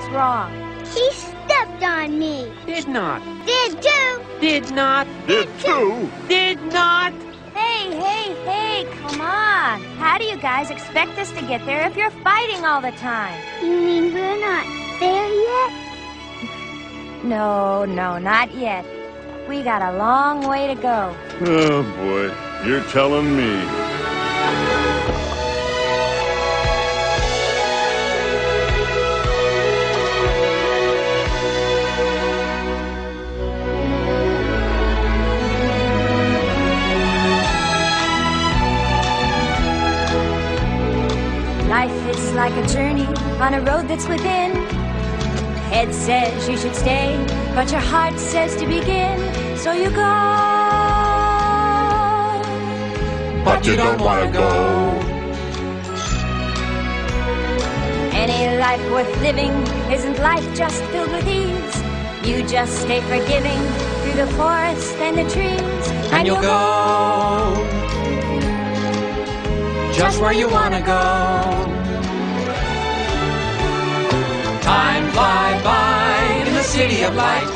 What's wrong? He stepped on me. Did not. Did too. Did not. Did too. Did not. Hey, hey, hey, come on. How do you guys expect us to get there if you're fighting all the time? You mean we're not there yet? No, no, not yet. We got a long way to go. Oh, boy. You're telling me. Like a journey on a road that's within. Head says you should stay, but your heart says to begin. So you go. But you don't want to go. Any life worth living isn't life just filled with ease. You just stay forgiving through the forest and the trees. and you'll go just where you want to go. Of light.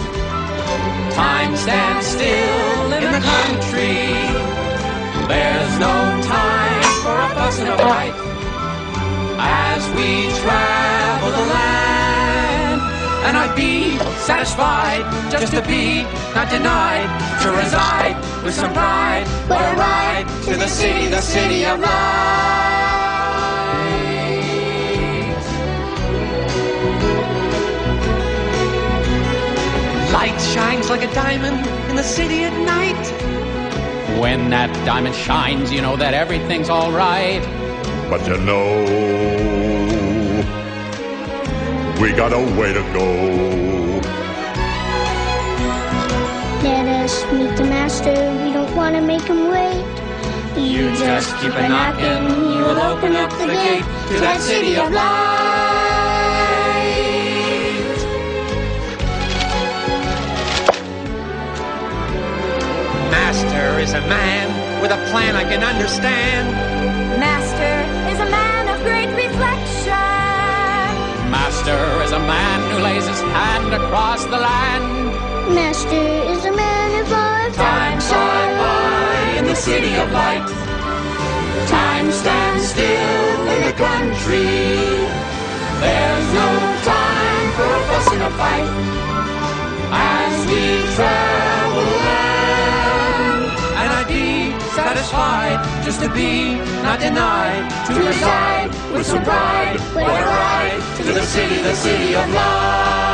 Time stands still in the country. There's no time for a fuss and a fight as we travel the land. And I'd be satisfied just to be, not denied, to reside with some pride. What a ride to the city, the city of light. Light shines like a diamond in the city at night. When that diamond shines, you know that everything's alright. But you know, we got a way to go. Let us meet the master. We don't want to make him wait. You just keep a knocking, he will open up the gate to that city of light. Is a man with a plan I can understand. Master is a man of great reflection. Master is a man who lays his hand across the land. Master is a man of our Time fly by in the city of light. Time stands still in the country. There's no time for a fuss and a fight. As we travel satisfied just to be, not denied, to reside with some pride. What a ride to the city, the city of light.